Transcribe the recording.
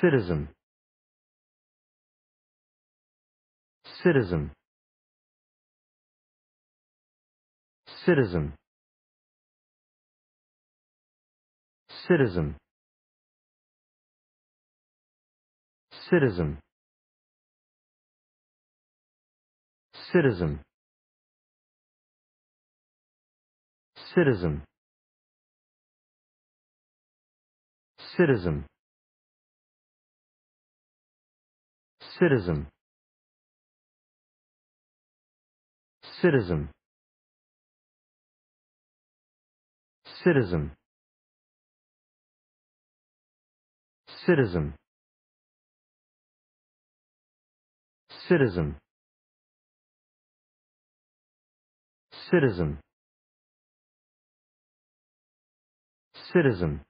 citizen. Citizen. Citizen. Citizen. Citizen. Citizen. Citizen. Citizen citizen. Citizen. Citizen. Citizen. Citizen. Citizen. Citizen